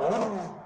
Hã?